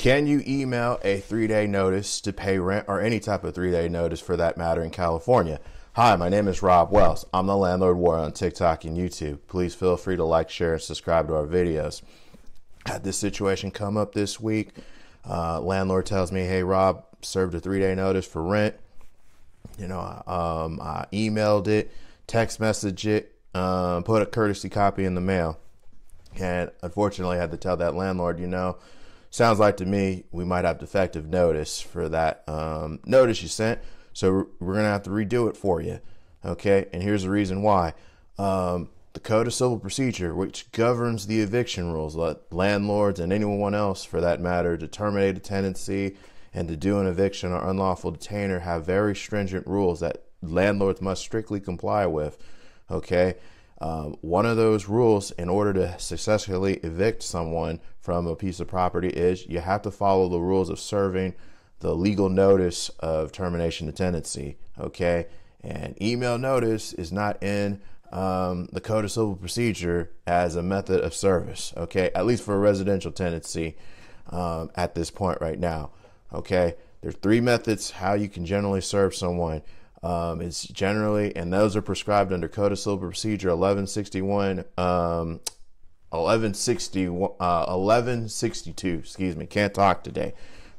Can you email a three day notice to pay rent or any type of three day notice for that matter in California? Hi, my name is Rob Wells. I'm the Landlord Warrior on TikTok and YouTube. Please feel free to like, share, and subscribe to our videos. Had this situation come up this week. Uh, landlord tells me, "Hey, Rob, served a three day notice for rent. You know, um, I emailed it, text messaged it, um, put a courtesy copy in the mail, and unfortunately, I had to tell that landlord, you know." Sounds like to me we might have defective notice for that um, notice you sent. So we're going to have to redo it for you. Okay. And here's the reason why. Um, the Code of Civil Procedure, which governs the eviction rules, let landlords and anyone else for that matter to terminate a tenancy and to do an eviction or unlawful detainer have very stringent rules that landlords must strictly comply with. Okay. Um, one of those rules, in order to successfully evict someone from a piece of property, is you have to follow the rules of serving the legal notice of termination of tenancy. Okay, and email notice is not in um, the Code of Civil Procedure as a method of service. Okay, at least for a residential tenancy um, at this point right now. Okay, there's three methods how you can generally serve someone. Um, it's generally, and those are prescribed under Code of Civil Procedure 1161, um, 1160, uh, 1162. Excuse me, can't talk today.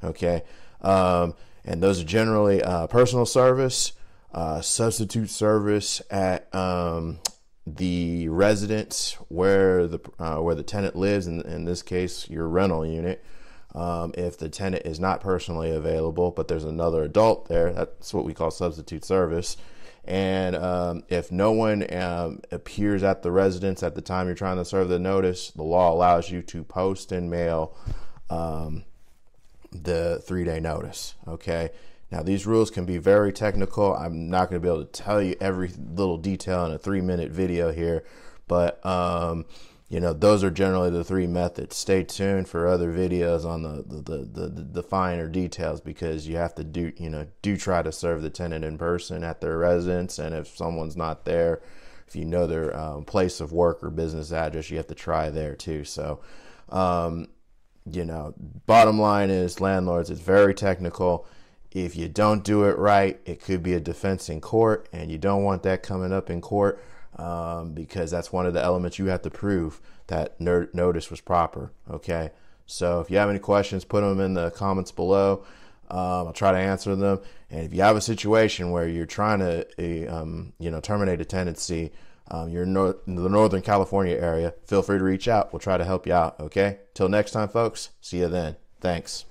Okay, um, and those are generally uh, personal service, uh, substitute service at um, the residence where the uh, where the tenant lives. In, in this case, your rental unit. Um, if the tenant is not personally available, but there's another adult there, that's what we call substitute service. And um, if no one um, appears at the residence at the time you're trying to serve the notice, the law allows you to post and mail um, the three day notice. Okay. Now, these rules can be very technical. I'm not going to be able to tell you every little detail in a three minute video here, but um, you know, those are generally the three methods. Stay tuned for other videos on the, the, the, the, the finer details because you have to do, you know, do try to serve the tenant in person at their residence. And if someone's not there, if you know their um, place of work or business address, you have to try there too. So, um, you know, bottom line is landlords, it's very technical. If you don't do it right, it could be a defense in court, and you don't want that coming up in court um, because that's one of the elements you have to prove that ner- notice was proper. Okay. So if you have any questions, put them in the comments below. Um, I'll try to answer them. And if you have a situation where you're trying to, um, you know, terminate a tenancy, um, you're in, nor- in the Northern California area, feel free to reach out. We'll try to help you out. Okay. Till next time, folks. See you then. Thanks.